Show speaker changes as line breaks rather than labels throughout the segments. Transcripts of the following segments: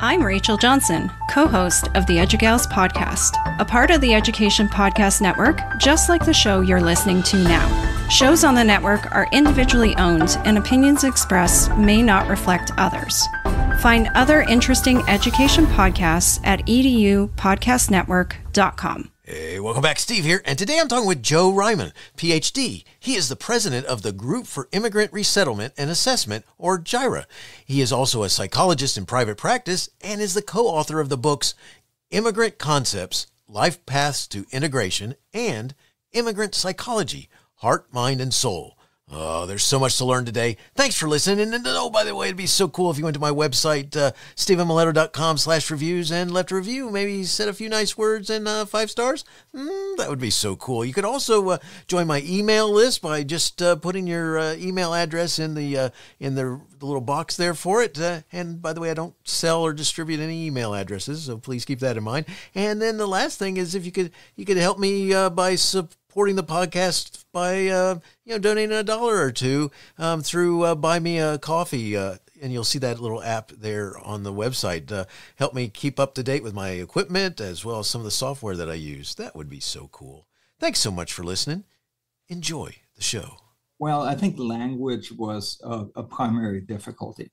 I'm Rachel Johnson, co host of the EduGals podcast, a part of the Education Podcast Network, just like the show you're listening to now. Shows on the network are individually owned, and opinions expressed may not reflect others. Find other interesting education podcasts at edupodcastnetwork.com.
Hey, welcome back. Steve here. And today I'm talking with Joe Reimann, PhD. He is the president of the Group for Immigrant Resettlement and Assessment, or GIRA. He is also a psychologist in private practice and is the co author of the books Immigrant Concepts, Life Paths to Integration, and Immigrant Psychology, Heart, Mind, and Soul. Oh, there's so much to learn today. Thanks for listening. And oh, by the way, it'd be so cool if you went to my website, uh, stevenmiletto.com slash reviews and left a review. Maybe said a few nice words and uh, five stars. Mm, that would be so cool. You could also uh, join my email list by just uh, putting your uh, email address in the uh, in the, the, little box there for it. Uh, and by the way, I don't sell or distribute any email addresses, so please keep that in mind. And then the last thing is if you could you could help me by sub supporting the podcast by uh, you know donating a dollar or two um, through uh, Buy Me a Coffee. Uh, and you'll see that little app there on the website. Uh, help me keep up to date with my equipment as well as some of the software that I use. That would be so cool. Thanks so much for listening. Enjoy the show.
Well, I think language was a, a primary difficulty.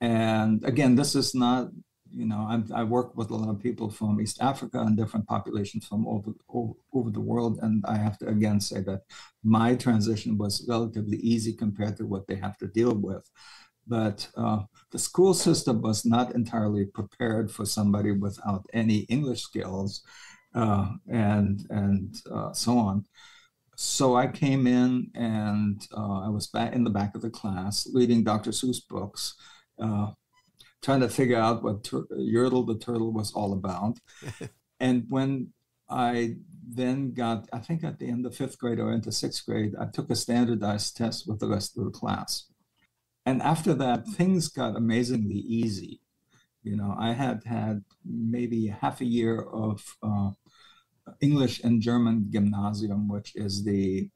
And again, this is not you know, I'm, i work with a lot of people from East Africa and different populations from over, over, over the world. And I have to again say that my transition was relatively easy compared to what they have to deal with. But uh, the school system was not entirely prepared for somebody without any English skills uh, and, and uh, so on. So I came in and uh, I was back in the back of the class reading Dr. Seuss books. Trying to figure out what tur- Yertle the turtle was all about. and when I then got, I think at the end of fifth grade or into sixth grade, I took a standardized test with the rest of the class. And after that, things got amazingly easy. You know, I had had maybe half a year of uh, English and German gymnasium, which is the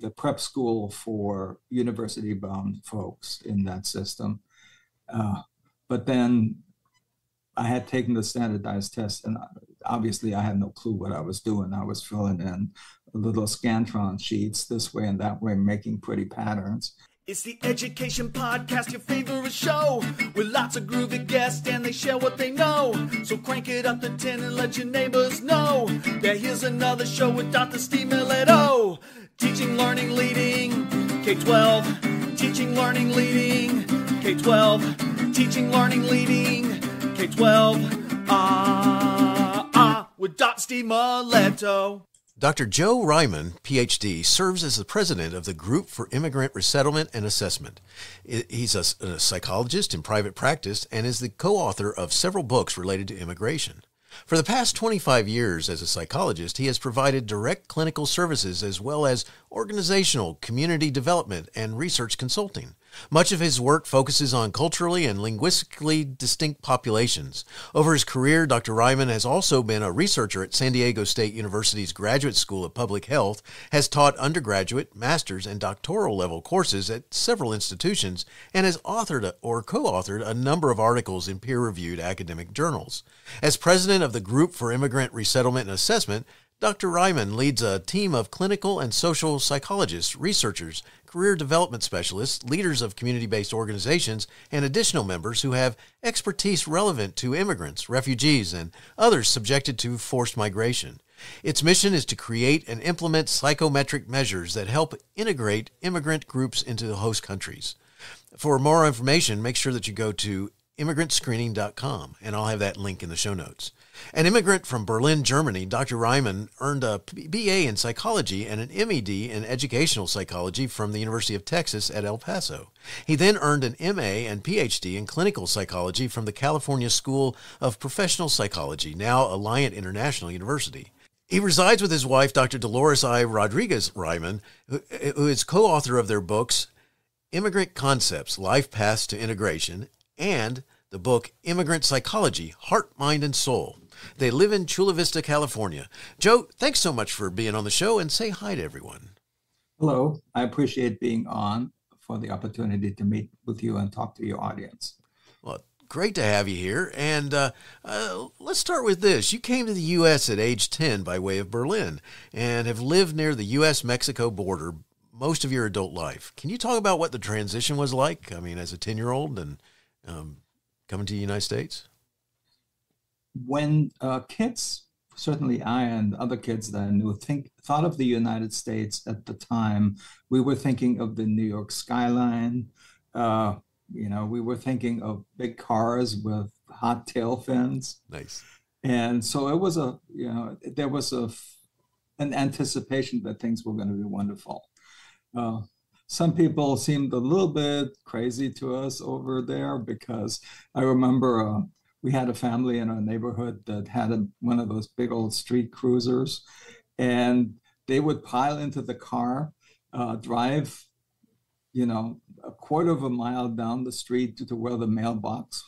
the prep school for university bound folks in that system. Uh, but then I had taken the standardized test, and obviously I had no clue what I was doing. I was filling in little Scantron sheets this way and that way, making pretty patterns.
It's the Education Podcast, your favorite show, with lots of groovy guests and they share what they know. So crank it up to 10 and let your neighbors know that here's another show with Dr. Steve Miletto. Teaching, learning, leading, K 12. Teaching, learning, leading, K 12 teaching, learning, leading K 12. Ah, ah, with Dot Steve Miletto.
Dr. Joe Reimann, PhD, serves as the president of the Group for Immigrant Resettlement and Assessment. He's a, a psychologist in private practice and is the co author of several books related to immigration. For the past 25 years as a psychologist, he has provided direct clinical services as well as organizational, community development, and research consulting. Much of his work focuses on culturally and linguistically distinct populations. Over his career, Dr. Reimann has also been a researcher at San Diego State University's Graduate School of Public Health, has taught undergraduate, master's, and doctoral level courses at several institutions, and has authored or co authored a number of articles in peer reviewed academic journals. As president of the Group for Immigrant Resettlement and Assessment, Dr. Reimann leads a team of clinical and social psychologists, researchers, career development specialists, leaders of community based organizations, and additional members who have expertise relevant to immigrants, refugees, and others subjected to forced migration. Its mission is to create and implement psychometric measures that help integrate immigrant groups into the host countries. For more information, make sure that you go to immigrantscreening.com, and I'll have that link in the show notes. An immigrant from Berlin, Germany, Dr. Reimann earned a BA in psychology and an MED in educational psychology from the University of Texas at El Paso. He then earned an MA and PhD in clinical psychology from the California School of Professional Psychology, now Alliant International University. He resides with his wife, Dr. Dolores I. Rodriguez Reimann, who is co author of their books Immigrant Concepts Life Paths to Integration and the book Immigrant Psychology Heart, Mind, and Soul. They live in Chula Vista, California. Joe, thanks so much for being on the show and say hi to everyone.
Hello. I appreciate being on for the opportunity to meet with you and talk to your audience.
Well, great to have you here. And uh, uh, let's start with this. You came to the U.S. at age 10 by way of Berlin and have lived near the U.S. Mexico border most of your adult life. Can you talk about what the transition was like? I mean, as a 10 year old and um, coming to the United States?
When uh, kids, certainly I and other kids that I knew, think thought of the United States at the time, we were thinking of the New York skyline. Uh, you know, we were thinking of big cars with hot tail fins.
Nice.
And so it was a, you know, there was a an anticipation that things were going to be wonderful. Uh, some people seemed a little bit crazy to us over there because I remember uh, we had a family in our neighborhood that had a, one of those big old street cruisers, and they would pile into the car, uh, drive, you know, a quarter of a mile down the street to, to where the mailbox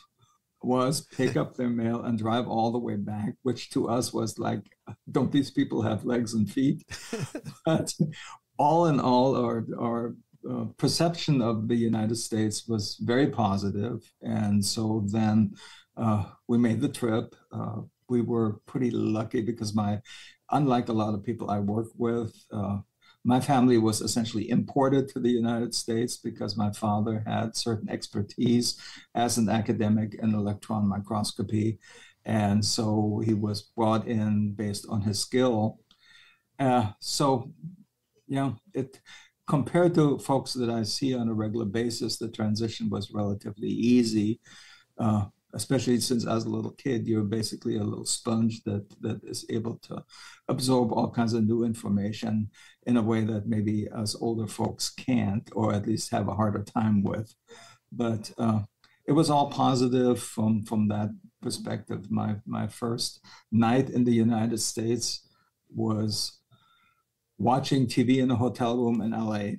was, pick up their mail, and drive all the way back, which to us was like, don't these people have legs and feet? but all in all, our, our uh, perception of the United States was very positive. And so then uh, we made the trip. Uh, we were pretty lucky because my, unlike a lot of people I work with, uh, my family was essentially imported to the United States because my father had certain expertise as an academic in electron microscopy. And so he was brought in based on his skill. Uh, so, you know, it compared to folks that I see on a regular basis, the transition was relatively easy. Uh, especially since as a little kid, you're basically a little sponge that that is able to absorb all kinds of new information in a way that maybe us older folks can't, or at least have a harder time with. But uh, it was all positive from from that perspective. My my first night in the United States was watching TV in a hotel room in LA.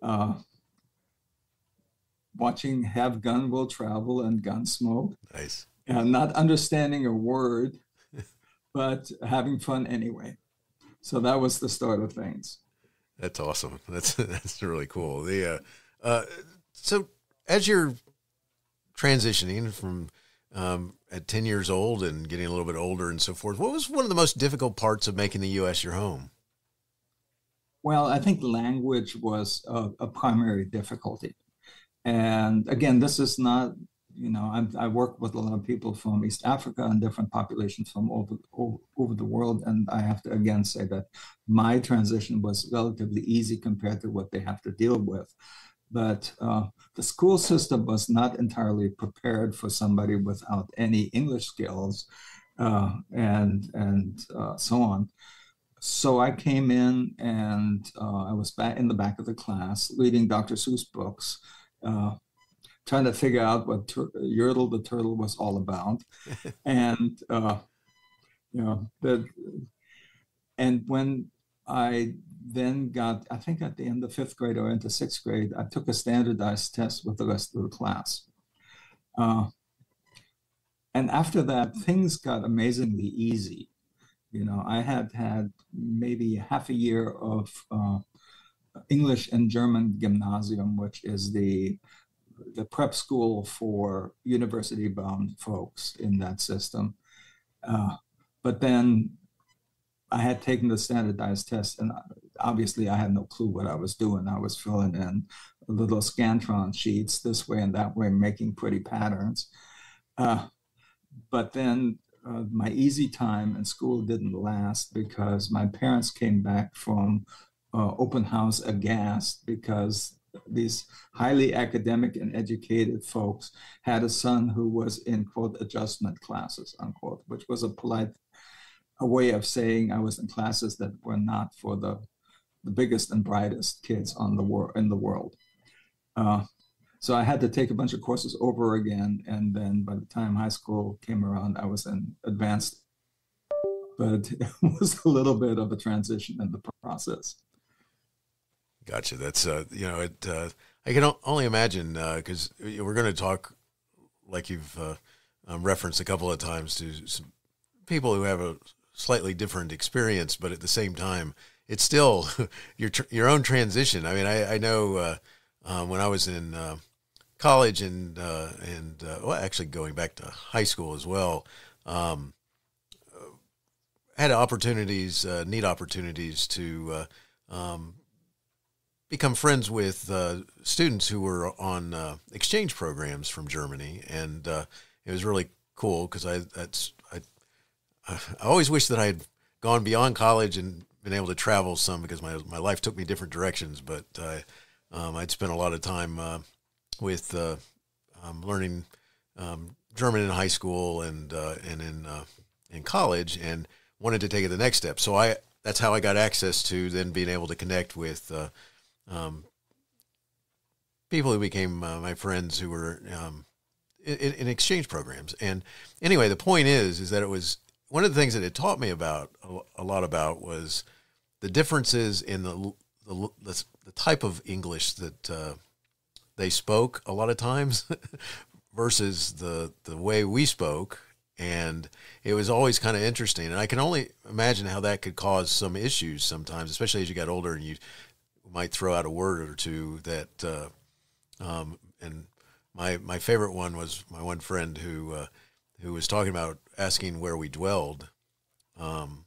Uh, watching Have Gun Will Travel and Gunsmoke.
Nice.
And not understanding a word, but having fun anyway. So that was the start of things.
That's awesome. That's that's really cool. The uh, uh, so as you're transitioning from um, at ten years old and getting a little bit older and so forth, what was one of the most difficult parts of making the U.S. your home?
Well, I think language was a, a primary difficulty. And again, this is not, you know, I'm, i work with a lot of people from East Africa and different populations from over, over, over the world. And I have to again say that my transition was relatively easy compared to what they have to deal with. But uh, the school system was not entirely prepared for somebody without any English skills uh, and, and uh, so on so I came in and uh, I was back in the back of the class reading Dr. Seuss books uh, trying to figure out what tur- Yertle the turtle was all about, and uh, you know the and when I then got, I think at the end of fifth grade or into sixth grade, I took a standardized test with the rest of the class. Uh, and after that, things got amazingly easy. You know, I had had maybe half a year of uh, English and German gymnasium, which is the the prep school for university bound folks in that system. Uh, but then I had taken the standardized test, and obviously I had no clue what I was doing. I was filling in little Scantron sheets this way and that way, making pretty patterns. Uh, but then uh, my easy time in school didn't last because my parents came back from uh, open house aghast because these highly academic and educated folks had a son who was in quote adjustment classes unquote which was a polite a way of saying i was in classes that were not for the the biggest and brightest kids on the world in the world. Uh, so i had to take a bunch of courses over again and then by the time high school came around i was in advanced but it was a little bit of a transition in the process
Gotcha. That's uh, you know, it. Uh, I can only imagine because uh, we're going to talk, like you've uh, um, referenced a couple of times, to some people who have a slightly different experience, but at the same time, it's still your your own transition. I mean, I, I know uh, um, when I was in uh, college and and well, actually going back to high school as well, um, had opportunities, neat opportunities to um, become friends with uh, students who were on uh, exchange programs from Germany, and uh, it was really cool because I that's I I always wish that I had gone beyond college and been able to travel some because my my life took me different directions, but um, I'd spent a lot of time uh, with uh, um, learning um, German in high school and uh, and in in college, and wanted to take it the next step. So I that's how I got access to then being able to connect with um, people who became uh, my friends who were um, in, in, exchange programs. And anyway, the point is, is that it was one of the things that it taught me about a, lot about was the differences in the the, the, the type of English that uh, they spoke a lot of times versus the the way we spoke and it was always kind of interesting and i can only imagine how that could cause some issues sometimes especially as you got older and you might throw out a word or two that, uh, um, and my my favorite one was my one friend who uh, who was talking about asking where we dwelled, um,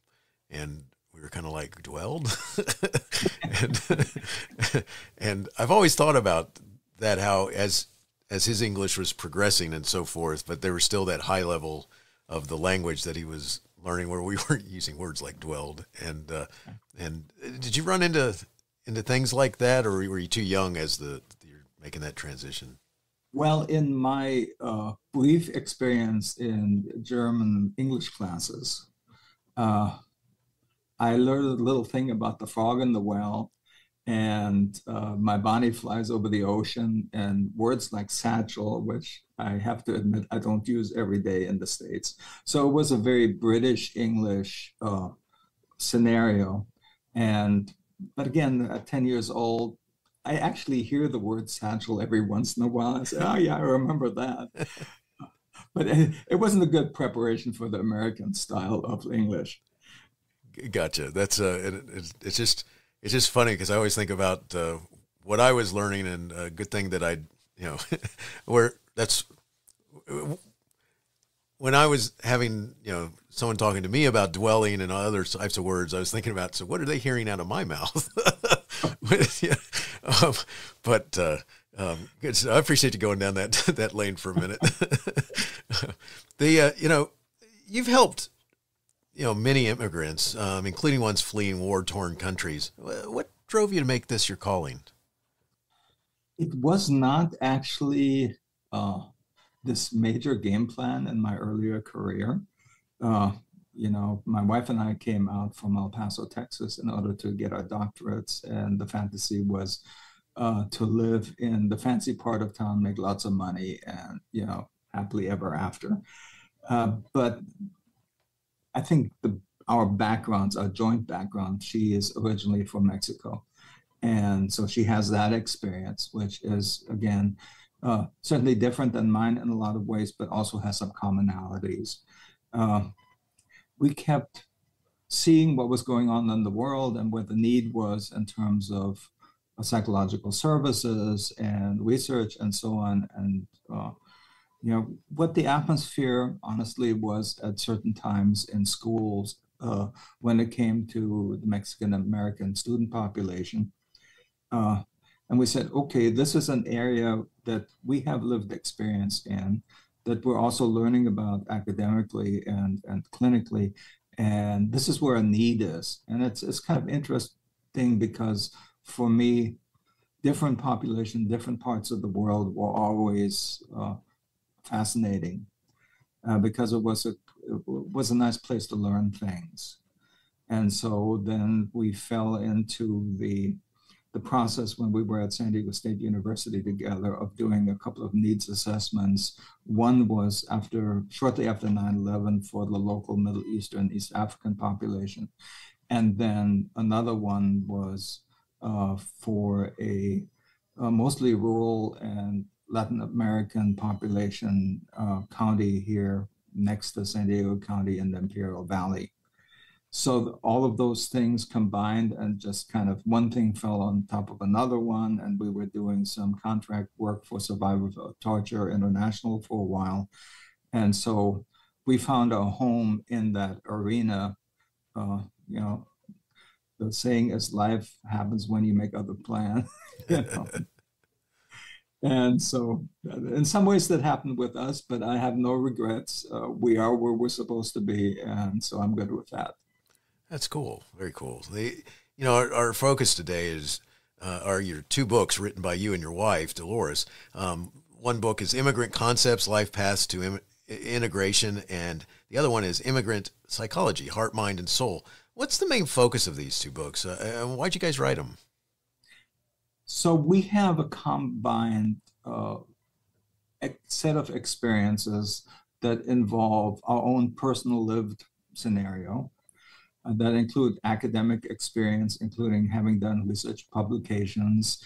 and we were kind of like dwelled, and and I've always thought about that how as as his English was progressing and so forth, but there was still that high level of the language that he was learning where we weren't using words like dwelled. And uh, and did you run into into things like that, or were you too young as the you're making that transition?
Well, in my uh, brief experience in German English classes, uh, I learned a little thing about the frog in the well, and uh, my body flies over the ocean, and words like satchel, which I have to admit I don't use every day in the States. So it was a very British English uh, scenario. And but again, at 10 years old, I actually hear the word satchel every once in a while. I say, oh, yeah, I remember that. but it, it, wasn't a good preparation for the American style of English.
Gotcha. That's uh, it, it's, it's just it's just funny because I always think about uh, what I was learning, and a good thing that I, you know, where that's when I was having, you know, someone talking to me about dwelling and other types of words, I was thinking about, so what are they hearing out of my mouth? yeah. um, but uh, um, I appreciate you going down that that lane for a minute. the uh, you know, you've helped you know many immigrants, um, including ones fleeing war torn countries. What drove you to make this your calling?
It was not actually. Uh, this major game plan in my earlier career. Uh, you know, my wife and I came out from El Paso, Texas, in order to get our doctorates, and the fantasy was uh, to live in the fancy part of town, make lots of money, and you know, happily ever after. Uh, but I think the our backgrounds, our joint background, she is originally from Mexico, and so she has that experience, which is again uh, certainly different than mine in a lot of ways, but also has some commonalities. Uh, we kept seeing what was going on in the world and where the need was in terms of uh, psychological services and research and so on. And, uh, you know, what the atmosphere honestly was at certain times in schools uh, when it came to the Mexican American student population. Uh, and we said, okay, this is an area that we have lived experience in, that we're also learning about academically and, and clinically. And this is where a need is. And it's, it's kind of interesting because for me, different population, different parts of the world were always uh, fascinating uh, because it was a it was a nice place to learn things. And so then we fell into the the process when we were at San Diego State University together of doing a couple of needs assessments. One was after shortly after 9/11 for the local Middle Eastern East African population, and then another one was uh, for a, a, mostly rural and Latin American population uh, county here next to San Diego County in the Imperial Valley. So all of those things combined and just kind of one thing fell on top of another one and we were doing some contract work for survivors of torture international for a while. And so we found a home in that arena uh, you know the saying is life happens when you make other plans you know? And so in some ways that happened with us but i have no regrets. Uh, we are where we're supposed to be and so i'm good with that
that's cool. Very cool. They, you know, our, our focus today is uh, are your two books written by you and your wife, Dolores. Um, one book is Immigrant Concepts: Life Paths to Im- Integration, and the other one is Immigrant Psychology: Heart, Mind, and Soul. What's the main focus of these two books? Uh, and why'd you guys write them?
So we have a combined uh, set of experiences that involve our own personal lived scenario uh, that include academic experience, including having done research publications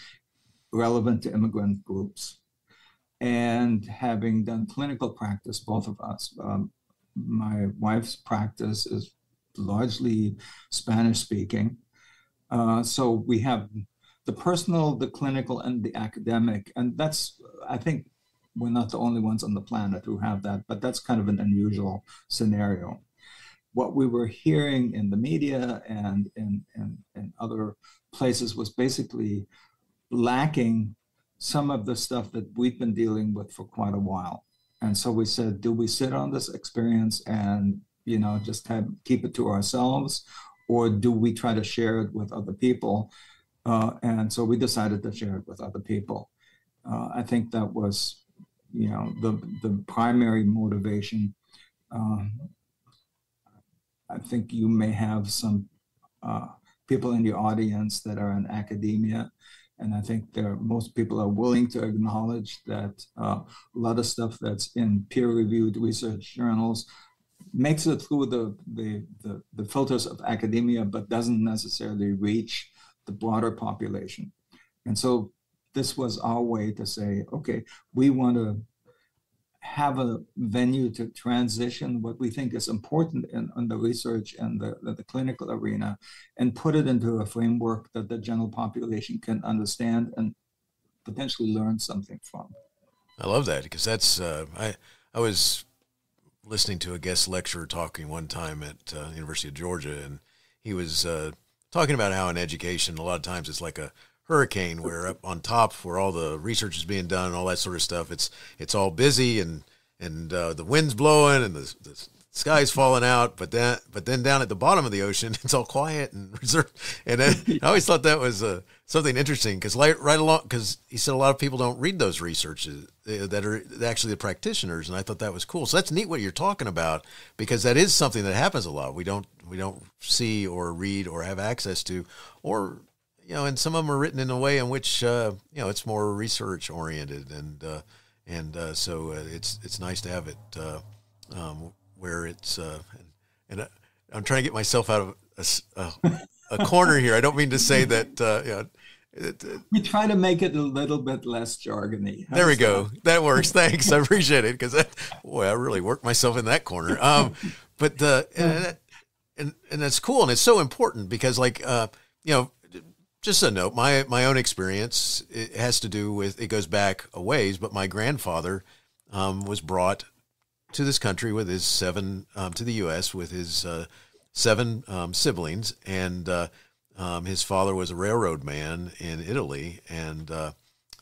relevant to immigrant groups, and having done clinical practice, both of us. Um, my wife's practice is largely Spanish speaking. Uh, so we have the personal, the clinical, and the academic. And that's, I think, we're not the only ones on the planet who have that, but that's kind of an unusual scenario what we were hearing in the media and in, in, in other places was basically lacking some of the stuff that we've been dealing with for quite a while. And so we said, do we sit on this experience and, you know, just have, keep it to ourselves? Or do we try to share it with other people? Uh, and so we decided to share it with other people. Uh, I think that was, you know, the, the primary motivation. Uh, I think you may have some uh, people in your audience that are in academia. And I think there most people are willing to acknowledge that uh, a lot of stuff that's in peer-reviewed research journals makes it through the, the, the, the filters of academia, but doesn't necessarily reach the broader population. And so this was our way to say, okay, we want to have a venue to transition what we think is important in, in the research and the, the, clinical arena and put it into a framework that the general population can understand and potentially learn something from.
I love that because that's, uh, I, I was listening to a guest lecturer talking one time at uh, University of Georgia and he was uh, talking about how in education, a lot of times it's like a, hurricane where up on top where all the research is being done and all that sort of stuff. It's it's all busy and and uh, the wind's blowing and the, the sky's falling out but then but then down at the bottom of the ocean it's all quiet and reserved. And I, I always thought that was uh, something interesting because right, right along because he said a lot of people don't read those researches uh, that are actually the practitioners and I thought that was cool. So that's neat what you're talking about because that is something that happens a lot. We don't we don't see or read or have access to or you know, and some of them are written in a way in which uh, you know it's more research oriented, and uh, and uh, so uh, it's it's nice to have it uh, um, where it's uh, and, and I'm trying to get myself out of a, a, a corner here. I don't mean to say that you know.
It, it, we try to make it a little bit less jargony.
How's there we go. That, that works. Thanks. I appreciate it because boy, I really worked myself in that corner. Um, but the and, and and that's cool and it's so important because like uh, you know just a note my my own experience it has to do with it goes back a ways but my grandfather um, was brought to this country with his seven um, to the us with his uh, seven um, siblings. And uh, um, his father was a railroad man in italy. And uh,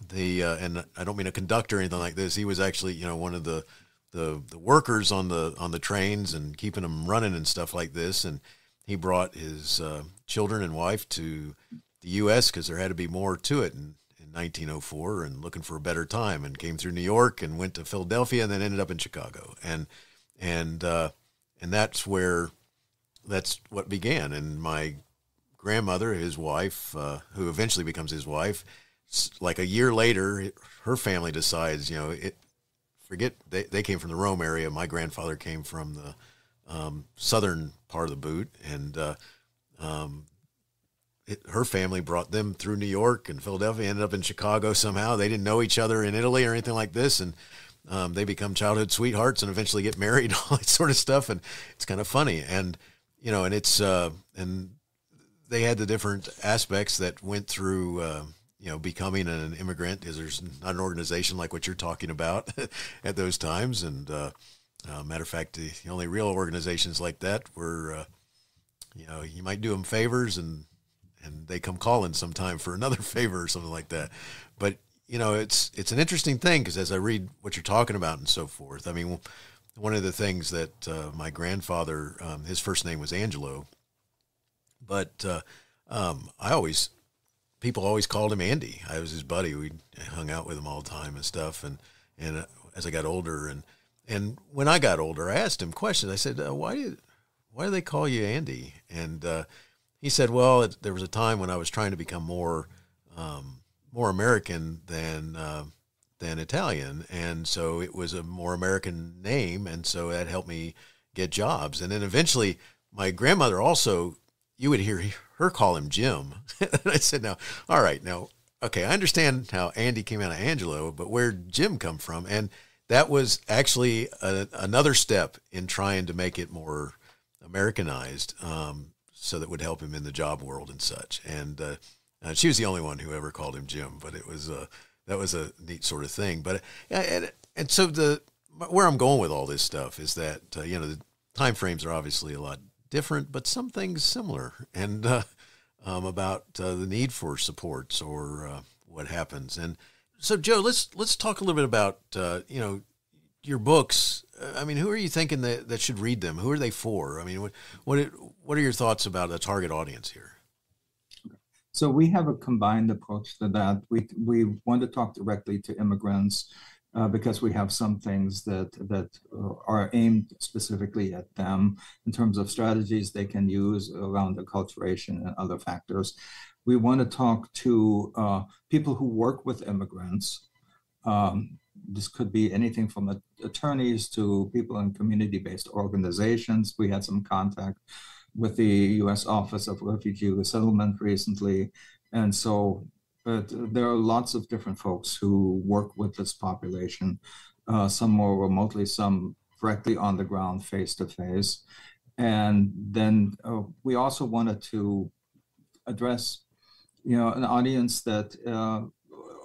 the uh, and i don't mean a conductor or anything like this. He was actually you know one of the the, the workers on the on the trains and keeping them running and stuff like this. And he brought his uh, children and wife to the U.S. because there had to be more to it in, in 1904 and looking for a better time and came through New York and went to Philadelphia and then ended up in Chicago. And and uh, and that's where that's what began. And my grandmother his wife uh, who eventually becomes his wife like a year later her family decides you know it forget they, they came from the Rome area. My grandfather came from the um, southern part of the boot. And uh, um, her family brought them through New York and Philadelphia, ended up in Chicago somehow. They didn't know each other in Italy or anything like this, and um, they become childhood sweethearts and eventually get married, all that sort of stuff. And it's kind of funny. And you know, and it's uh, and they had the different aspects that went through. Uh, you know, becoming an immigrant is there's not an organization like what you're talking about at those times. And uh, uh, matter of fact, the, only real organizations like that were, uh, you know, you might do them favors and and they come calling sometime for another favor or something like that. But you know, it's it's an interesting thing because as I read what you're talking about and so forth, I mean, one of the things that uh, my grandfather, um, his first name was Angelo, but uh, um, I always people always called him Andy. I was his buddy. We hung out with him all the time and stuff. And and uh, as I got older, and and when I got older, I asked him questions. I said, uh, "Why do why do they call you Andy?" And uh, he said, "Well, it, there was a time when I was trying to become more um, more American than." Uh, than Italian, and so it was a more American name, and so that helped me get jobs. And then eventually, my grandmother also, you would hear her call him Jim. and I said, now, all right, now, okay, I understand how Andy came out of Angelo, but where Jim come from? And that was actually a, another step in trying to make it more Americanized, um, so that would help him in the job world and such. And uh, uh, she was the only one who ever called him Jim, but it was uh, that was a neat sort of thing. But and, and so the where I'm going with all this stuff is that uh, you know the time frames are obviously a lot different, but some things similar, and uh, um, about uh, the need for supports or uh, what happens. And so, Joe, let's let's talk a little bit about uh, you know your books. I mean, who are you thinking that, that should read them? Who are they for? I mean, what what what are your thoughts about a target audience here?
So we have a combined approach to that. We we want to talk directly to immigrants uh, because we have some things that that uh, are aimed specifically at them in terms of strategies they can use around acculturation and other factors. We want to talk to uh, people who work with immigrants. Um, this could be anything from attorneys to people in community-based organizations. We had some contact with the U.S. Office of Refugee Resettlement recently, and so but there are lots of different folks who work with this population, uh, some more remotely, some directly on the ground, face to face. And then uh, we also wanted to address, you know, an audience that uh,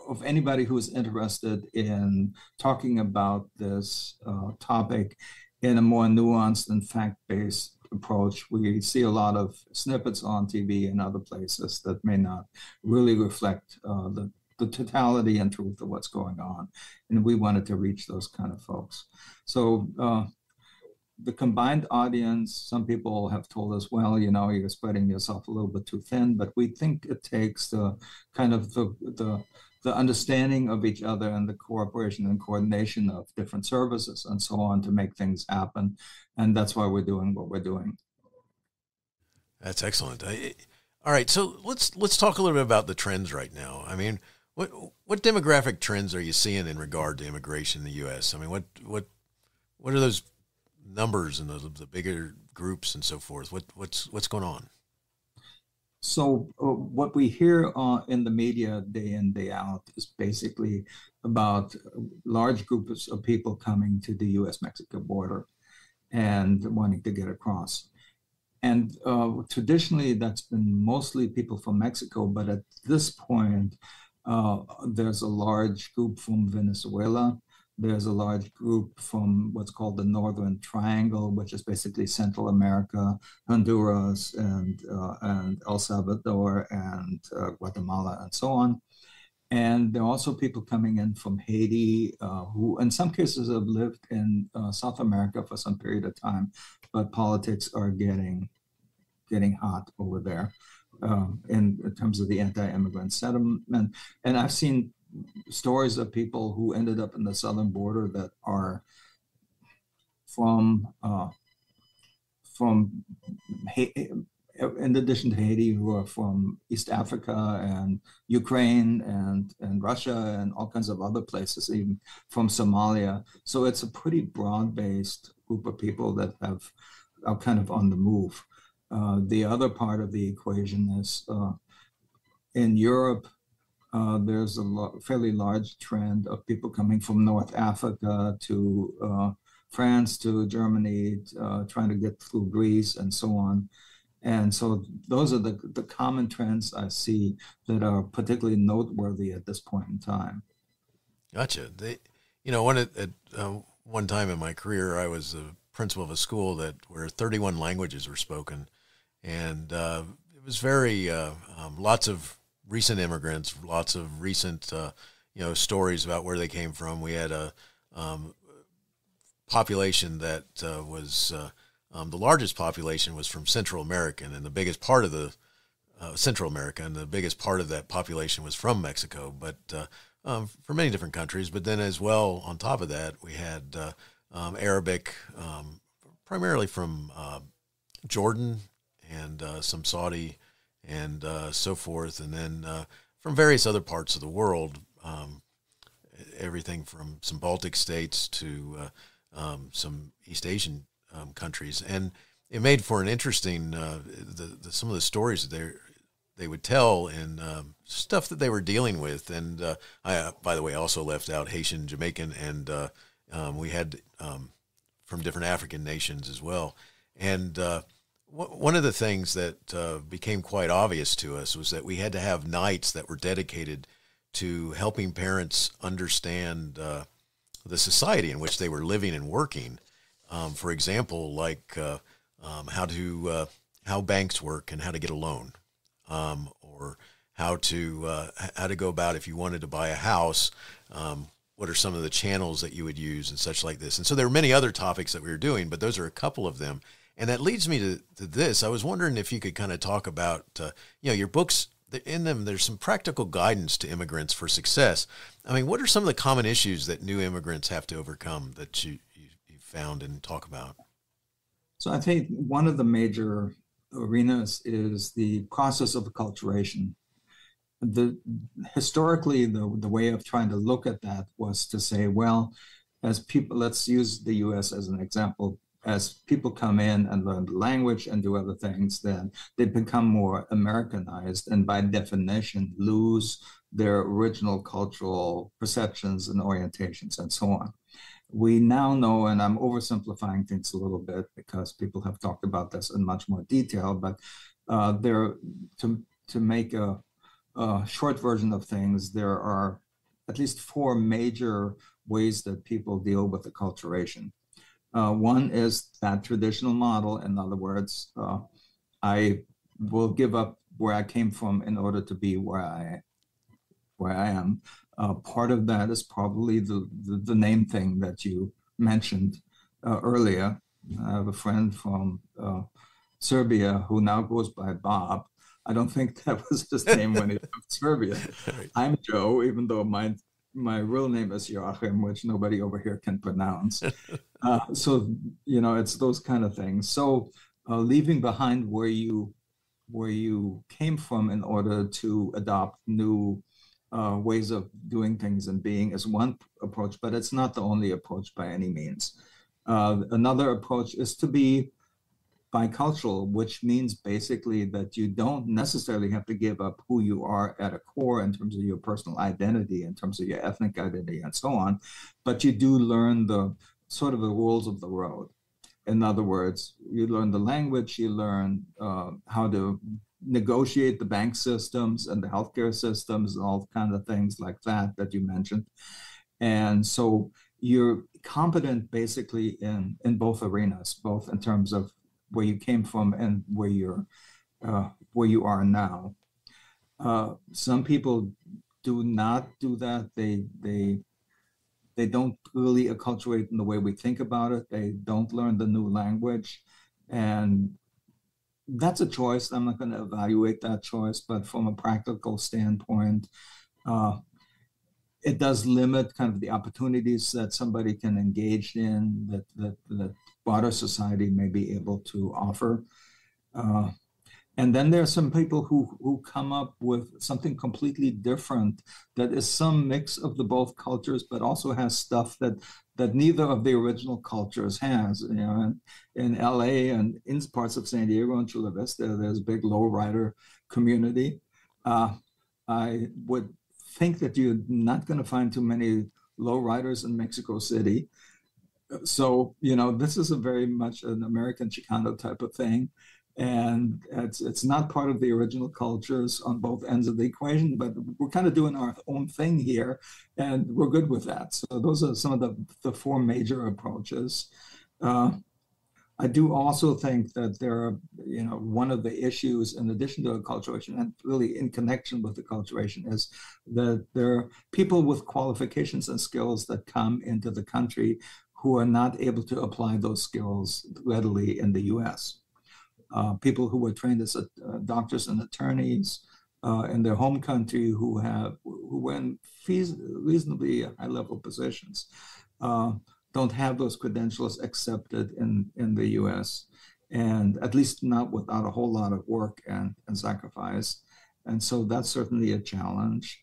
of anybody who is interested in talking about this uh, topic in a more nuanced and fact-based approach. We see a lot of snippets on TV and other places that may not really reflect uh, the, the totality and truth of what's going on. And we wanted to reach those kind of folks. So uh, the combined audience, some people have told us, well, you know, you're spreading yourself a little bit too thin, but we think it takes the kind of the, the the understanding of each other and the cooperation and coordination of different services and so on to make things happen. And that's why we're doing what we're doing.
That's excellent. all right, so let's let's talk a little bit about the trends right now. I mean, what what demographic trends are you seeing in regard to immigration in the U.S.? I mean, what what what are those numbers and the, the bigger groups and so forth? What what's what's going on?
So uh, what we hear uh, in the media day in day out is basically about large groups of people coming to the U.S.-Mexico border and wanting to get across. And uh, traditionally, that's been mostly people from Mexico, but at this point, uh, there's a large group from Venezuela there's a large group from what's called the Northern Triangle, which is basically Central America, Honduras, and uh, and El Salvador, and uh, Guatemala, and so on. And there are also people coming in from Haiti, uh, who in some cases have lived in uh, South America for some period of time, but politics are getting getting hot over there. Um, in, in terms of the anti-immigrant sentiment, and I've seen stories of people who ended up in the southern border that are from uh, from in addition to Haiti, who are from East Africa and Ukraine and, and Russia and all kinds of other places, even from Somalia. So it's a pretty broad-based group of people that have are kind of on the move. Uh, the other part of the equation is uh, in Europe, uh, there's a lo- fairly large trend of people coming from North Africa to uh, France to Germany, uh, trying to get through Greece and so on. And so those are the, the common trends I see that are particularly noteworthy at this point in time.
Gotcha. They, you know, one at, uh, one time in my career, I was the principal of a school that where 31 languages were spoken, and uh, it was very uh, um, lots of recent immigrants, lots of recent uh, you know stories about where they came from. We had a um, population that uh, was uh, um, the largest population was from Central America, and the biggest part of the uh, Central America, and the biggest part of that population was from Mexico, but uh, um, for many different countries. But then, as well, on top of that, we had um, Arabic, um, primarily from Jordan and some Saudi and so forth, and then from various other parts of the world. Um, everything from some Baltic states to um, some East Asian um, countries, and it made for an interesting uh, the, the, some of the stories that they they would tell and um, stuff that they were dealing with. And uh, I, uh, by the way, also left out Haitian, Jamaican, and uh, um, we had um, from different African nations as well. And uh, one of the things that uh, became quite obvious to us was that we had to have nights that were dedicated to helping parents understand the society in which they were living and working. Um, for example, like uh, um, how to uh, how banks work and how to get a loan, um, or how to uh, how to go about if you wanted to buy a house. Um, what are some of the channels that you would use and such like this? And so there are many other topics that we were doing, but those are a couple of them. And that leads me to, to this. I was wondering if you could kind of talk about, uh, you know, your books in them there's some practical guidance to immigrants for success. I mean, what are some of the common issues that new immigrants have to overcome that you you, you found and talk about?
So I think one of the major arenas is the process of acculturation. The historically the the way of trying to look at that was to say, well, as people, let's use the U.S. as an example as people come in and learn the language and do other things, then they become more Americanized and by definition lose their original cultural perceptions and orientations and so on. We now know, and I'm oversimplifying things a little bit because people have talked about this in much more detail, but uh, there to to make a, a short version of things, there are at least four major ways that people deal with acculturation. Uh, one is that traditional model. In other words, uh, I will give up where I came from in order to be where I where I am. Uh, part of that is probably the, the, the name thing that you mentioned uh, earlier. I have a friend from uh, Serbia who now goes by Bob. I don't think that was his name when he left Serbia. I'm Joe, even though my my real name is Joachim, which nobody over here can pronounce. uh, so you know, it's those kind of things. So uh, leaving behind where you where you came from in order to adopt new uh, ways of doing things and being is one approach, but it's not the only approach by any means. Uh, another approach is to be bicultural, which means basically that you don't necessarily have to give up who you are at a core in terms of your personal identity, in terms of your ethnic identity, and so on, but you do learn the sort of the rules of the road. In other words, you learn the language, you learn uh, how to negotiate the bank systems and the healthcare systems and all kinds of things like that that you mentioned. And so you're competent basically in in both arenas, both in terms of where you came from and where you're uh, where you are now. Uh, some people do not do that. They they they don't really acculturate in the way we think about it. They don't learn the new language, and that's a choice. I'm not going to evaluate that choice, but from a practical standpoint, uh, it does limit kind of the opportunities that somebody can engage in that that, that broader society may be able to offer. Uh, and then there are some people who, who come up with something completely different that is some mix of the both cultures, but also has stuff that that neither of the original cultures has. You know, in, in LA and in parts of San Diego and Chula Vista, there's a big lowrider community. Uh, I would think that you're not going to find too many lowriders in Mexico City so you know this is a very much an American Chicano type of thing, and it's it's not part of the original cultures on both ends of the equation. But we're kind of doing our own thing here, and we're good with that. So those are some of the the four major approaches. Uh, I do also think that there are, you know, one of the issues in addition to acculturation and really in connection with acculturation is that there are people with qualifications and skills that come into the country who are not able to apply those skills readily in the US. Uh, people who were trained as uh, doctors and attorneys uh, in their home country who have who were in reasonably high level positions don't have those credentials accepted in, in the US, and at least not without a whole lot of work and, and sacrifice. And so that's certainly a challenge.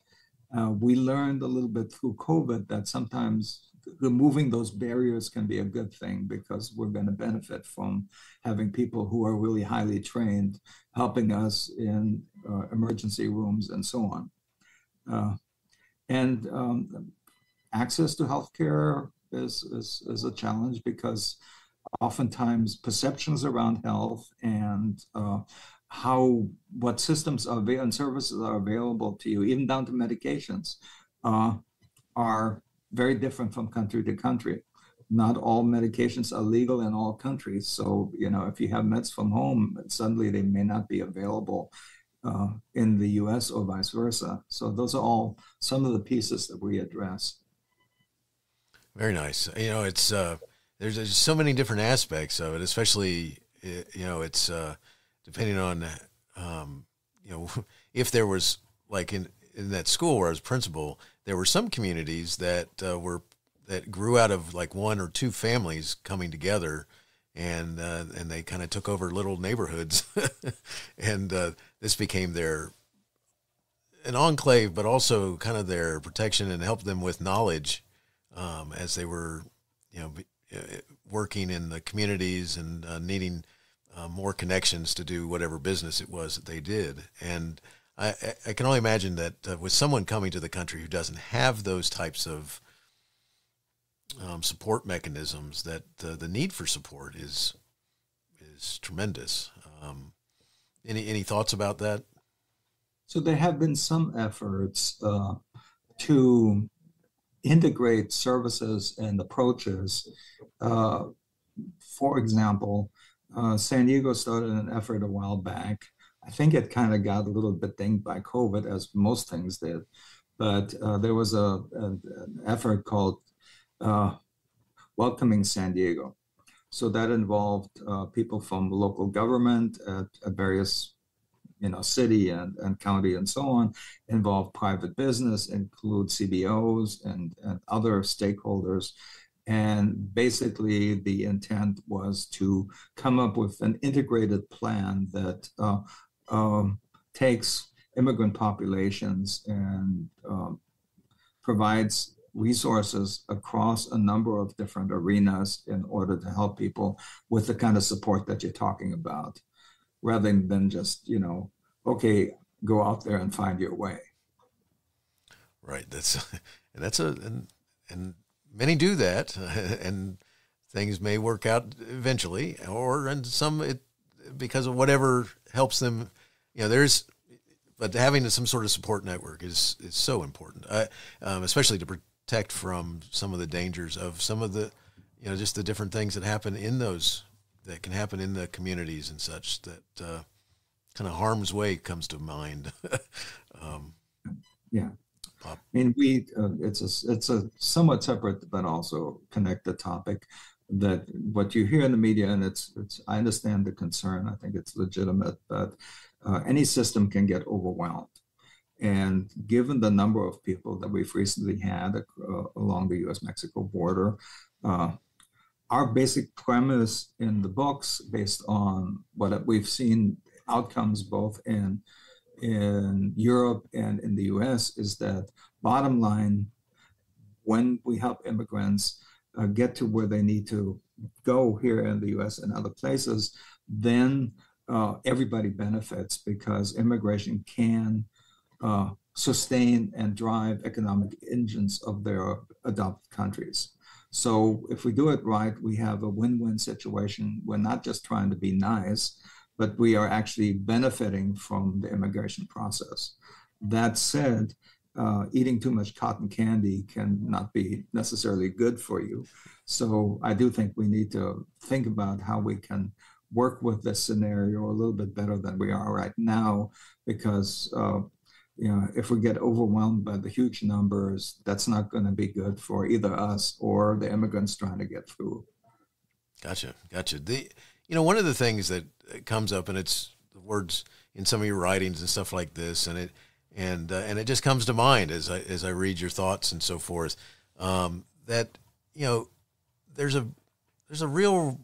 Uh, we learned a little bit through COVID that sometimes removing those barriers can be a good thing because we're going to benefit from having people who are really highly trained helping us in uh, emergency rooms and so on. Uh, and um, access to healthcare is, is, is a challenge because oftentimes perceptions around health and uh, how what systems are and services are available to you, even down to medications, uh, are very different from country to country. Not all medications are legal in all countries. So, you know, if you have meds from home, suddenly they may not be available uh, in the US or vice versa. So, those are all some of the pieces that we address.
Very nice. You know, it's uh, there's, there's so many different aspects of it, especially you know, it's uh, depending on um, you know if there was like in in that school where I was principal, there were some communities that uh, were that grew out of like one or two families coming together, and uh, and they kind of took over little neighborhoods, and uh, this became their an enclave, but also kind of their protection and helped them with knowledge um, as they were, you know, uh, working in the communities and uh, needing uh, more connections to do whatever business it was that they did. And I, I can only imagine that uh, with someone coming to the country who doesn't have those types of um, support mechanisms, that uh, the need for support is is tremendous. Um, any any thoughts about that?
So there have been some efforts uh, to integrate services and approaches. Uh, for example, uh, San Diego started an effort a while back. I think it kind of got a little bit dinged by COVID, as most things did. But uh, there was a, an effort called uh, Welcoming San Diego. So that involved uh, people from local government at, at various you know, city and, and county and so on, involve private business, include CBOs and, and other stakeholders. And basically, the intent was to come up with an integrated plan that uh, um, takes immigrant populations and um, provides resources across a number of different arenas in order to help people with the kind of support that you're talking about rather than just you know okay, go out there and find your way.
Right. That's and that's a and and many do that, and things may work out eventually, or and some it because of whatever helps them. You know, there's but having some sort of support network is is so important, uh, um, especially to protect from some of the dangers of some of the you know just the different things that happen in those that can happen in the communities and such that. Uh, kind of harm's way comes to mind. um,
yeah. I mean, we uh, it's a it's a somewhat separate but also connected topic that what you hear in the media and it's it's I understand the concern. I think it's legitimate, but uh, any system can get overwhelmed. And given the number of people that we've recently had uh, along the U.S.-Mexico border, uh, our basic premise in the books, based on what we've seen outcomes both in in Europe and in the US is that bottom line, when we help immigrants uh, get to where they need to go here in the US and other places, then uh, everybody benefits because immigration can uh, sustain and drive economic engines of their adopted countries. So if we do it right, we have a win-win situation. We're not just trying to be nice, but we are actually benefiting from the immigration process. That said, uh, eating too much cotton candy can not be necessarily good for you. So I do think we need to think about how we can work with this scenario a little bit better than we are right now, because uh, you know if we get overwhelmed by the huge numbers, that's not going to be good for either us or the immigrants trying to get through.
Gotcha, gotcha. The you know one of the things that comes up, and it's the words in some of your writings and stuff like this, and it and uh, and it just comes to mind as I as I read your thoughts and so forth. Um, that you know, there's a there's a real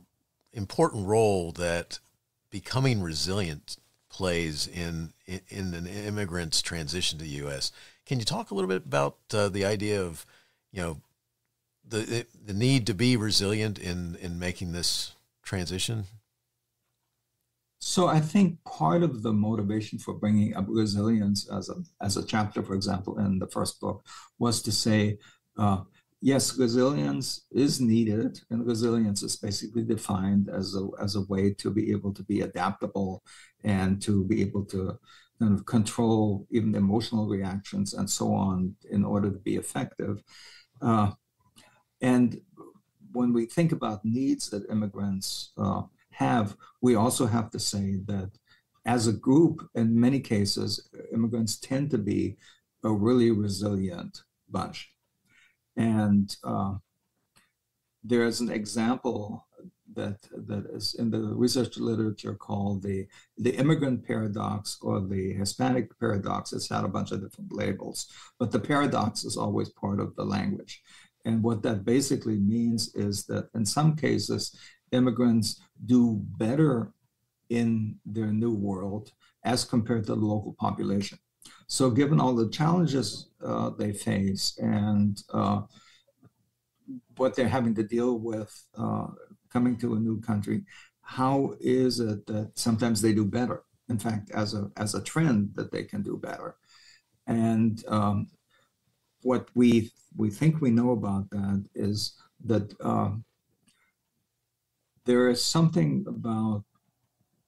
important role that becoming resilient plays in in, in an immigrant's transition to the U.S. Can you talk a little bit about uh, the idea of you know the the need to be resilient in in making this transition?
So I think part of the motivation for bringing up resilience as a as a chapter, for example, in the first book, was to say, uh, yes, resilience is needed, and resilience is basically defined as a as a way to be able to be adaptable and to be able to kind of control even the emotional reactions and so on in order to be effective. Uh, and when we think about needs that immigrants uh, have, we also have to say that as a group, in many cases, immigrants tend to be a really resilient bunch. And uh, there is an example that that is in the research literature called the the immigrant paradox or the Hispanic paradox. It's had a bunch of different labels, but the paradox is always part of the language. And what that basically means is that in some cases, immigrants do better in their new world as compared to the local population. So, given all the challenges uh, they face and uh, what they're having to deal with uh, coming to a new country, how is it that sometimes they do better? In fact, as a as a trend, that they can do better. And um, what we we think we know about that is that uh, there is something about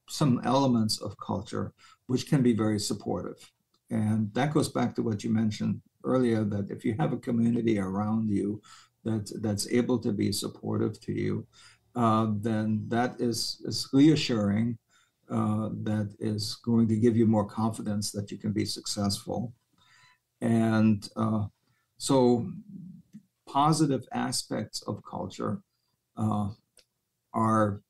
some elements of culture which can be very supportive. And that goes back to what you mentioned earlier that if you have a community around you that, that's able to be supportive to you, uh, then that is, is reassuring, uh, that is going to give you more confidence that you can be successful. And uh, so, positive aspects of culture uh, are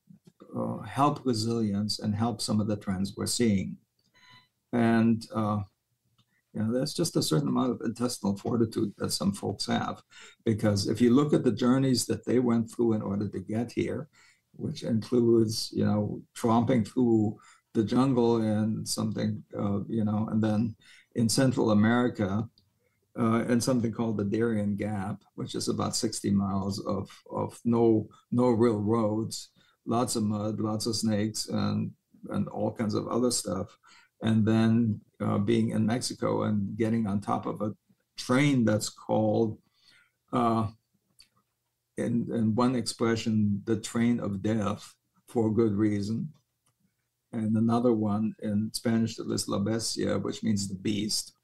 uh, help resilience and help some of the trends we're seeing. And uh, you know, there's just a certain amount of intestinal fortitude that some folks have, because if you look at the journeys that they went through in order to get here, which includes you know tromping through the jungle and something uh, you know, and then in Central America, uh, and something called the Darien Gap, which is about 60 miles of, of no no real roads, lots of mud, lots of snakes, and and all kinds of other stuff. And then uh, being in Mexico and getting on top of a train that's called, uh, in, in one expression, the train of death for good reason. And another one in Spanish that is La Bestia, which means the beast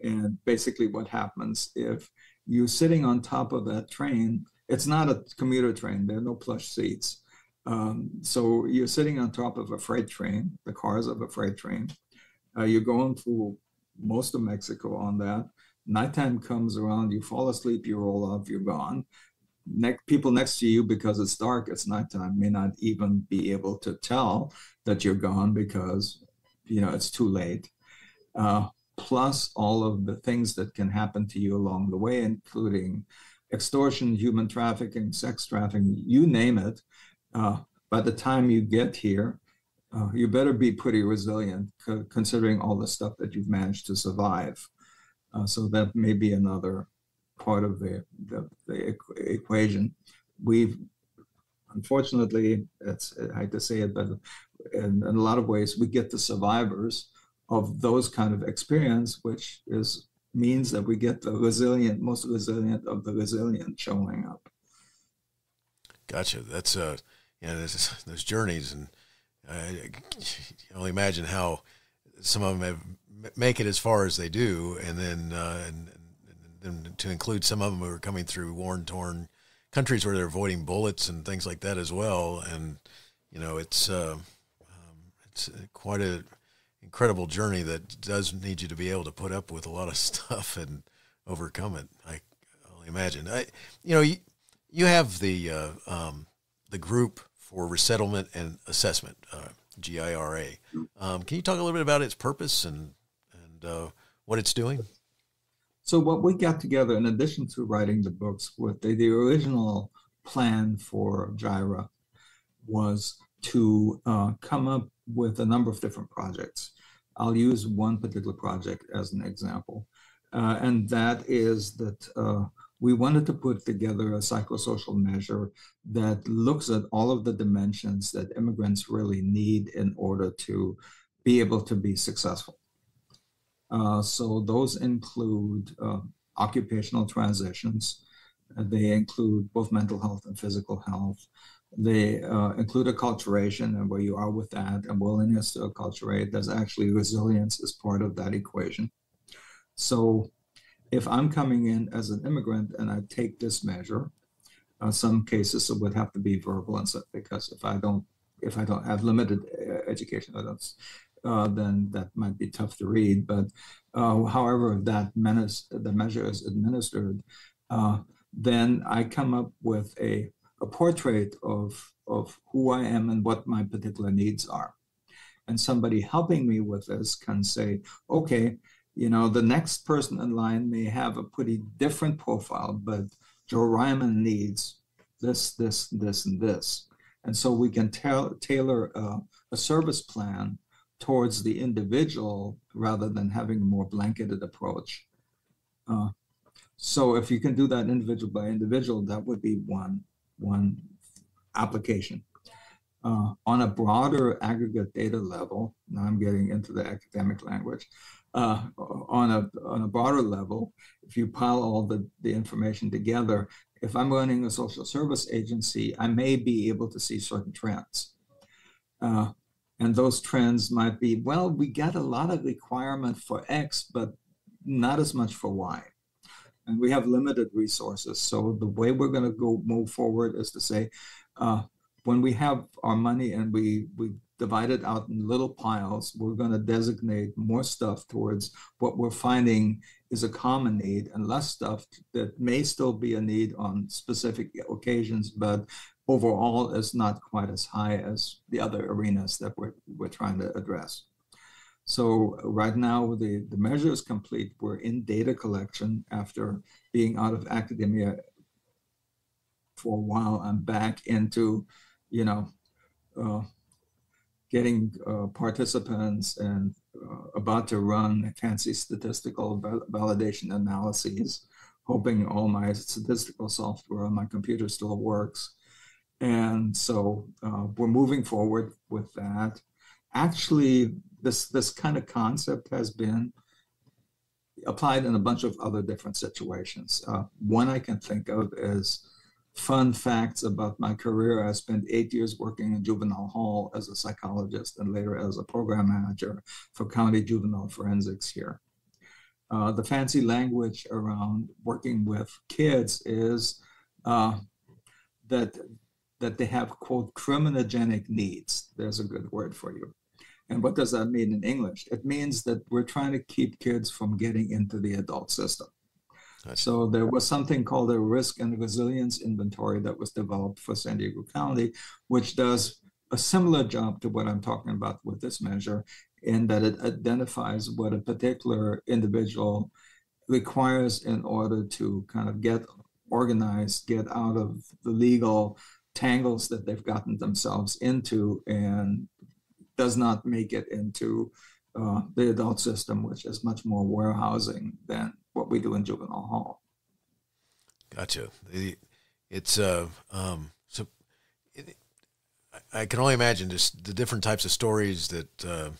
and basically, what happens if you're sitting on top of that train? It's not a commuter train, there are no plush seats. Um, so you're sitting on top of a freight train, the cars of a freight train. Uh, you're going through most of Mexico on that. Nighttime comes around, you fall asleep, you roll off, you're gone. Ne- people next to you, because it's dark, it's nighttime, may not even be able to tell that you're gone because you know it's too late. Uh, plus all of the things that can happen to you along the way, including extortion, human trafficking, sex trafficking, you name it. Uh, by the time you get here, uh, you better be pretty resilient, considering all the stuff that you've managed to survive. Uh, so that may be another part of the, the, the equation. We've, unfortunately, it's, I hate to say it, but in, in a lot of ways, we get the survivors of those kind of experience, which is means that we get the resilient, most resilient of the resilient showing up.
Gotcha. That's uh, you know, those, those journeys, and I can only imagine how some of them have, make it as far as they do, and then uh, and, and, to include some of them who are coming through worn, torn countries where they're avoiding bullets and things like that as well. And you know, it's uh, um, it's quite a incredible journey that does need you to be able to put up with a lot of stuff and overcome it. I only imagine. I, you know, you, you have the uh, um, the group for resettlement and assessment, uh, GIRA. Um, can you talk a little bit about its purpose and and uh, what it's doing?
So what we got together, in addition to writing the books, with the, the original plan for GIRA was to uh, come up with a number of different projects. I'll use one particular project as an example, uh, and that is that uh, we wanted to put together a psychosocial measure that looks at all of the dimensions that immigrants really need in order to be able to be successful. Uh, so those include uh, occupational transitions. They include both mental health and physical health. They uh, include acculturation and where you are with that and willingness to acculturate. There's actually resilience as part of that equation. So if I'm coming in as an immigrant and I take this measure, uh, some cases it would have to be verbal and so, because if I don't if I don't have limited uh, education, uh, then that might be tough to read. But uh, however that menace, the measure is administered, uh, then I come up with a, a portrait of, of who I am and what my particular needs are. And somebody helping me with this can say, okay, you know, the next person in line may have a pretty different profile, but Joe Reimann needs this, this, this, and this. And so we can ta- tailor uh, a service plan towards the individual rather than having a more blanketed approach. Uh, so if you can do that individual by individual, that would be one, one application. Uh, on a broader aggregate data level, now I'm getting into the academic language, uh, on a on a broader level, if you pile all the, the information together, if I'm running a social service agency, I may be able to see certain trends. Uh, and those trends might be, well, we get a lot of requirement for X, but not as much for Y. And we have limited resources. So the way we're going to go move forward is to say, uh, when we have our money and we we divide it out in little piles, we're going to designate more stuff towards what we're finding is a common need and less stuff that may still be a need on specific occasions, but overall is not quite as high as the other arenas that we're, we're trying to address. So right now, the, the measure is complete. We're in data collection after being out of academia for a while. I'm back into, you know, uh, getting uh, participants and uh, about to run fancy statistical validation analyses, hoping all my statistical software on my computer still works. And so uh, we're moving forward with that. Actually, this, this kind of concept has been applied in a bunch of other different situations. Uh, one I can think of is fun facts about my career. I spent eight years working in juvenile hall as a psychologist and later as a program manager for county juvenile forensics here. Uh, the fancy language around working with kids is uh, that that they have quote criminogenic needs. There's a good word for you. And what does that mean in English? It means that we're trying to keep kids from getting into the adult system. So there was something called a risk and resilience inventory that was developed for San Diego County, which does a similar job to what I'm talking about with this measure, in that it identifies what a particular individual requires in order to kind of get organized, get out of the legal tangles that they've gotten themselves into, and does not make it into uh, the adult system, which is much more warehousing than what we do in juvenile hall.
Gotcha. It's uh, um, so it, I can only imagine just the different types of stories that uh,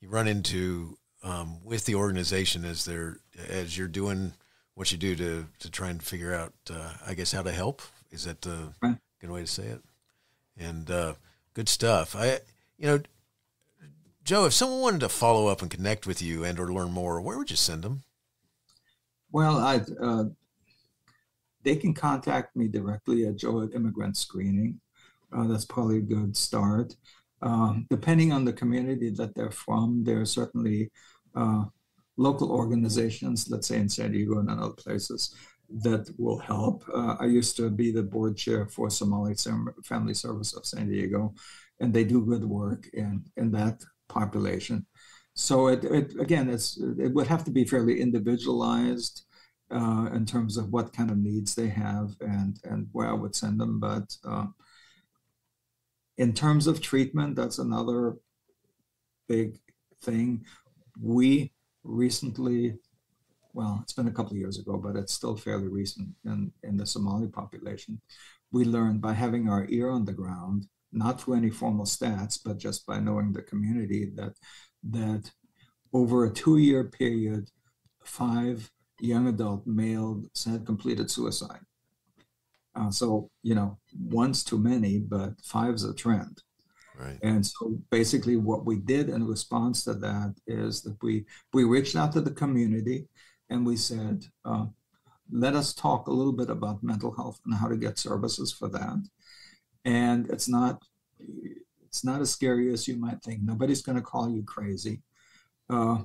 you run into um, with the organization as they're as you're doing what you do to to try and figure out, uh, I guess, how to help. Is that the Good way to say it. And uh, good stuff. I, you know, Joe, if someone wanted to follow up and connect with you and or learn more, where would you send them?
Well, I uh, they can contact me directly at Joe at Immigrant Screening. Uh, that's probably a good start. Um, depending on the community that they're from, there are certainly uh, local organizations, let's say in San Diego and other places, that will help. Uh, I used to be the board chair for Somali Family Service of San Diego, and they do good work in, in that population. So it, it again, it's it would have to be fairly individualized uh, in terms of what kind of needs they have and and where I would send them. But uh, in terms of treatment, that's another big thing. We recently, well, it's been a couple of years ago, but it's still fairly recent in, in the Somali population. We learned by having our ear on the ground, not through any formal stats, but just by knowing the community that that over a two-year period, five young adult males had completed suicide. Uh, so, you know, one's too many, but five's a trend.
Right.
And so basically what we did in response to that is that we, we reached out to the community and we said, uh, let us talk a little bit about mental health and how to get services for that. And it's not, it's not as scary as you might think. Nobody's going to call you crazy. Uh,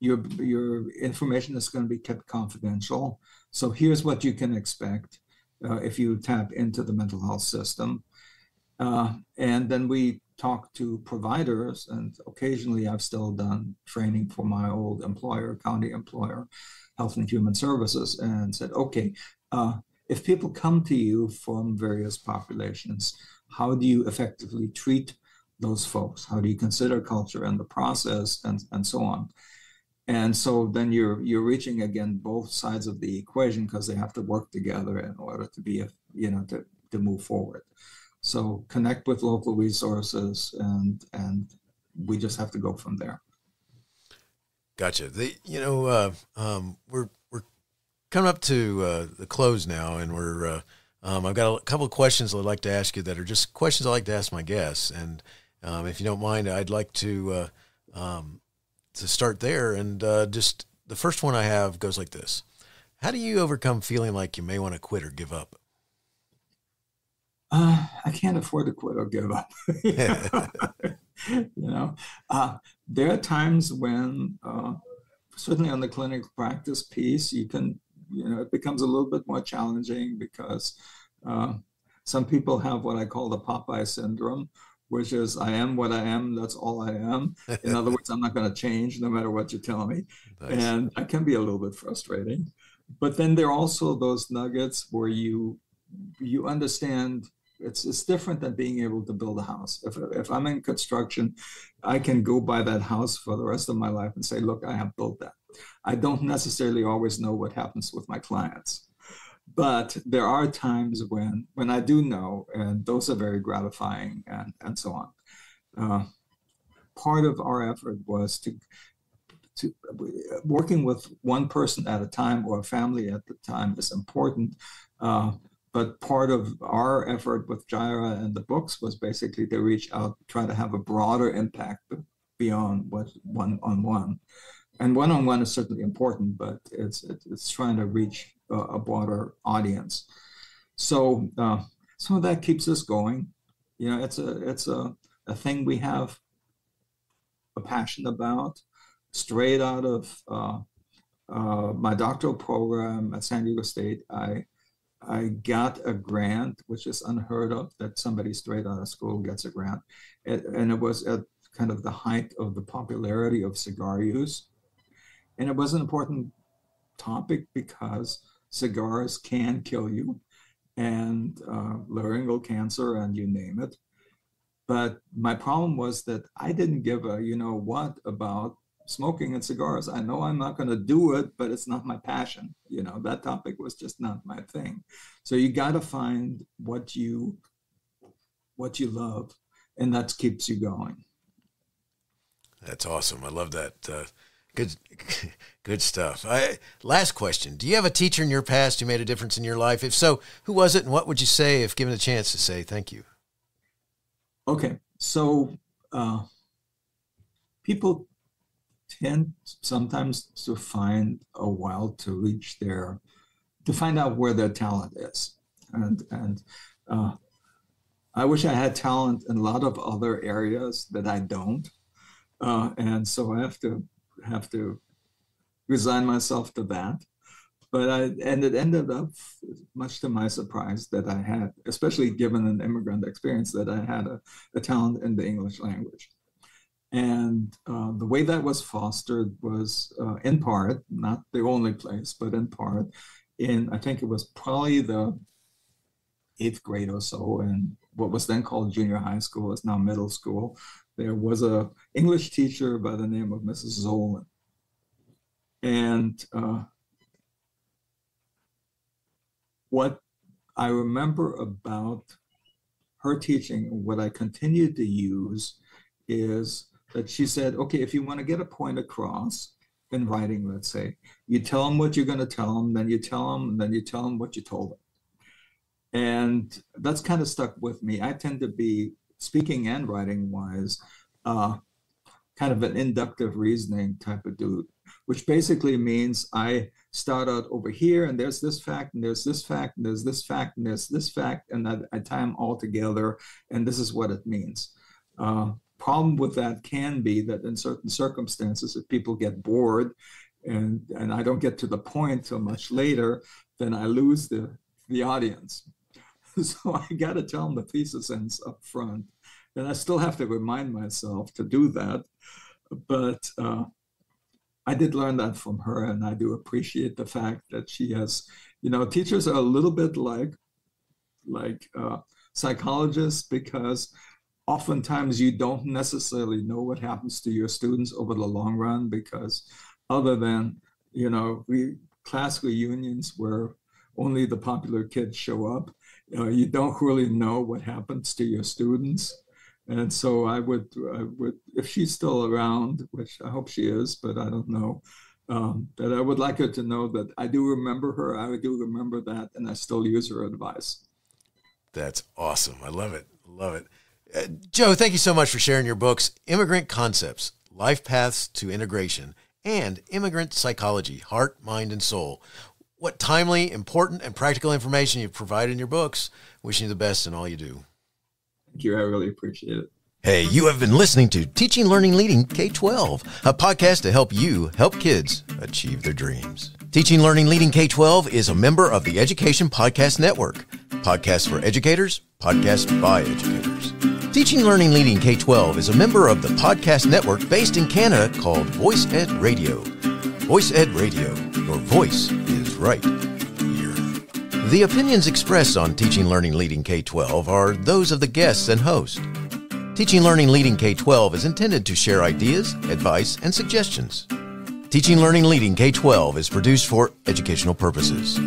your, your information is going to be kept confidential. So here's what you can expect uh, if you tap into the mental health system. Uh, and then we talk to providers, and occasionally I've still done training for my old employer, county employer, Health and Human Services, and said, okay, uh, if people come to you from various populations, how do you effectively treat those folks? How do you consider culture and the process, and, and so on? And so then you're you're reaching again both sides of the equation because they have to work together in order to be a, you know to to move forward. So connect with local resources and and we just have to go from there.
Gotcha. The you know uh, um, we're coming up to uh, the close now, and we're uh, um, I've got a couple of questions I'd like to ask you that are just questions I like to ask my guests, and um, if you don't mind, I'd like to uh, um, to start there. And uh, just the first one I have goes like this How do you overcome feeling like you may want to quit or give up?
Uh, I can't afford to quit or give up. you know, uh, there are times when, certainly on the clinical practice piece, you can, you know, it becomes a little bit more challenging because uh, some people have what I call the Popeye syndrome, which is I am what I am. That's all I am. In other words, I'm not going to change no matter what you tell me. Nice. And that can be a little bit frustrating. But then there are also those nuggets where you you understand it's it's different than being able to build a house. If if I'm in construction, I can go by that house for the rest of my life and say, look, I have built that. I don't necessarily always know what happens with my clients but there are times when when I do know, and those are very gratifying, and and so on. Uh, part of our effort was to to working with one person at a time or a family at the time is important. Uh, but part of our effort with GIRA and the books was basically to reach out, try to have a broader impact beyond what one on one. And one on one is certainly important, but it's it's trying to reach a broader audience. So uh, some of that keeps us going. You know, it's a it's a, a thing we have a passion about. Straight out of uh, uh, my doctoral program at San Diego State, I I got a grant, which is unheard of that somebody straight out of school gets a grant, it, and it was at kind of the height of the popularity of cigar use, and it was an important topic because cigars can kill you and uh, laryngeal cancer and you name it. But my problem was that I didn't give a you know what about smoking and cigars. I know I'm not going to do it, but it's not my passion. You know, that topic was just not my thing. So you got to find what you what you love and that keeps you going.
That's awesome. I love that. Uh, Good, good stuff. I, last question: Do you have a teacher in your past who made a difference in your life? If so, who was it, and what would you say if given a chance to say thank you?
Okay, so uh, people tend sometimes to find a while to reach their to find out where their talent is and and uh, i wish i had talent in a lot of other areas that i don't uh, and so i have to have to resign myself to that but I and it ended up much to my surprise that I had, especially given an immigrant experience, that I had a, a talent in the English language. And uh, the way that was fostered was uh, in part, not the only place, but in part, in I think it was probably the eighth grade or so, and what was then called junior high school is now middle school. There was a English teacher by the name of Mrs. Zolan, and uh, what I remember about her teaching, what I continued to use is that she said, okay, if you want to get a point across in writing, let's say, you tell them what you're going to tell them, then you tell them, and then you tell them what you told them. And that's kind of stuck with me. I tend to be speaking and writing wise, uh, kind of an inductive reasoning type of dude, which basically means I start out over here and there's this fact and there's this fact and there's this fact and there's this fact and I, I tie them all together and this is what it means. Uh, problem with that can be that in certain circumstances, if people get bored and, and I don't get to the point till much later, then I lose the, the audience. so I got to tell them the thesis ends up front. And I still have to remind myself to do that. But uh, I did learn that from her, and I do appreciate the fact that she has, you know, teachers are a little bit like, like uh, psychologists because oftentimes you don't necessarily know what happens to your students over the long run because other than you know we class reunions where only the popular kids show up you, don't really know what happens to your students. And so i would i would if she's still around which i hope she is but i don't know um, that i would like her to know that i do remember her i do remember that and i still use her advice.
That's awesome. I love it. Love it. Uh, Joe, thank you so much for sharing your books, Immigrant Concepts, Life Paths to Integration, and Immigrant Psychology, Heart, Mind, and Soul. What timely, important, and practical information you've provided in your books. Wishing you the best in all you do.
Thank you. I really appreciate it.
Hey, you have been listening to Teaching, Learning, Leading K 12, a podcast to help you help kids achieve their dreams. Teaching, Learning, Leading K 12 is a member of the Education Podcast Network. Podcasts for educators, podcasts by educators. Teaching, Learning, Leading K 12 is a member of the podcast network based in Canada called Voice Ed Radio. Voice Ed Radio, your voice is right here. The opinions expressed on Teaching, Learning, Leading K 12 are those of the guests and host. Teaching, Learning, Leading K 12 is intended to share ideas, advice, and suggestions. Teaching, Learning, Leading K 12 is produced for educational purposes.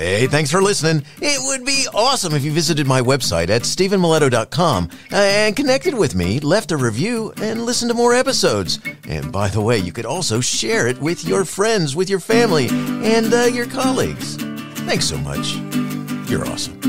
Hey, thanks for listening. It would be awesome if you visited my website at stevenmiletto.com uh, and connected with me, left a review, and listened to more episodes. And by the way, you could also share it with your friends, with your family, and uh, your colleagues. Thanks so much. You're awesome.